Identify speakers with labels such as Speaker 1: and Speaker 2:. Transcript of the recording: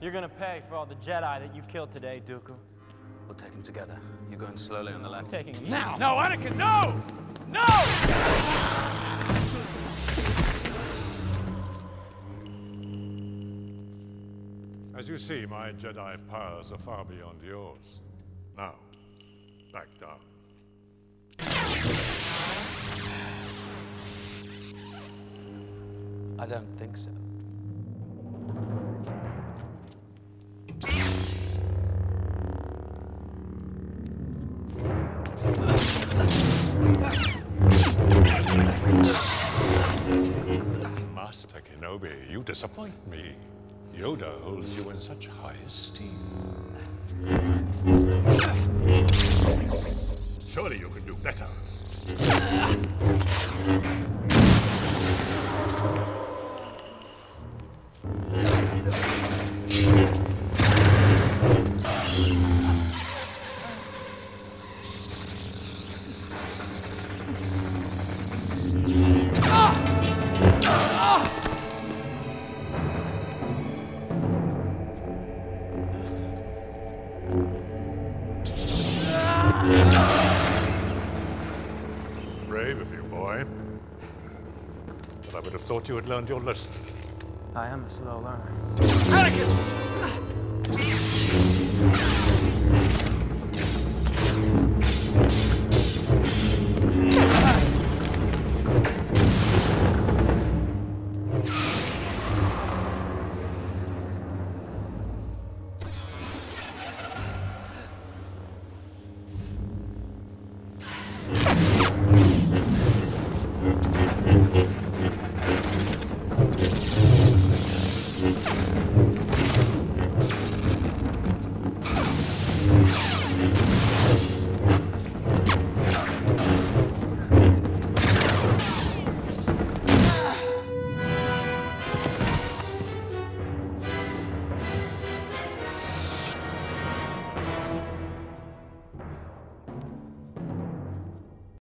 Speaker 1: You're gonna pay for all the Jedi that you killed today, Dooku.
Speaker 2: We'll take him together. You're going slowly on the left.
Speaker 1: Taking him now.
Speaker 3: No, Anakin, no! No!
Speaker 4: As you see, my Jedi powers are far beyond yours. Now, back down.
Speaker 2: I don't think so.
Speaker 4: Master Kenobi, you disappoint me. Yoda holds you in such high esteem. Surely you can do better. Brave of you, boy. But I would have thought you had learned your lesson.
Speaker 1: I am a slow learner.
Speaker 3: Anakin!